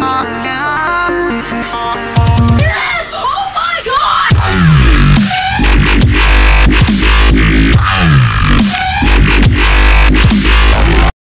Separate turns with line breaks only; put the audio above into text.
Bye.